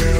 Down